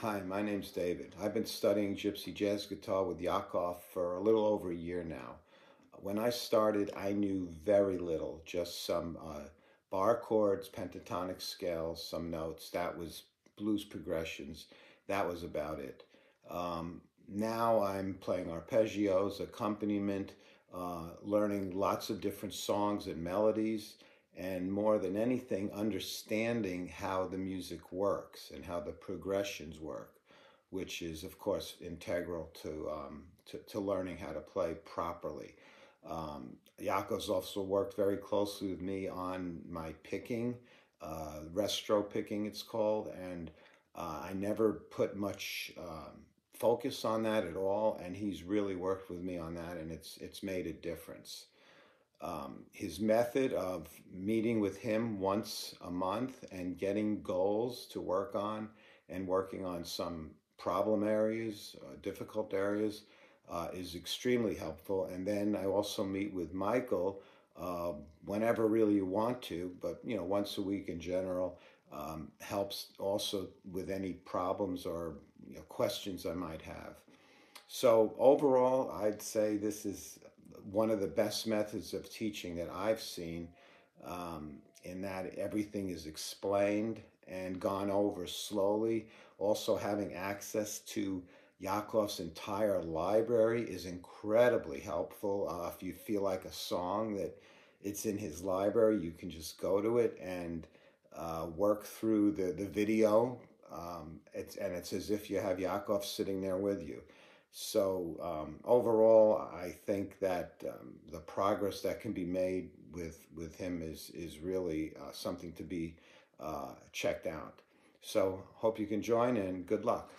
Hi, my name's David. I've been studying gypsy jazz guitar with Yaakov for a little over a year now. When I started, I knew very little, just some uh, bar chords, pentatonic scales, some notes. That was blues progressions. That was about it. Um, now I'm playing arpeggios, accompaniment, uh, learning lots of different songs and melodies, and more than anything, understanding how the music works and how the progressions work, which is, of course, integral to, um, to, to, learning how to play properly. Um, Yaakov's also worked very closely with me on my picking, uh, rest stroke picking, it's called, and uh, I never put much um, focus on that at all, and he's really worked with me on that, and it's it's made a difference. Um, his method of meeting with him once a month and getting goals to work on and working on some problem areas, uh, difficult areas, uh, is extremely helpful. And then I also meet with Michael uh, whenever really you want to, but you know once a week in general um, helps also with any problems or you know, questions I might have. So overall, I'd say this is one of the best methods of teaching that I've seen um, in that everything is explained and gone over slowly. Also having access to Yaakov's entire library is incredibly helpful. Uh, if you feel like a song that it's in his library, you can just go to it and uh, work through the, the video. Um, it's, and it's as if you have Yaakov sitting there with you. So um, overall, I think that um, the progress that can be made with with him is is really uh, something to be uh, checked out. So hope you can join and good luck.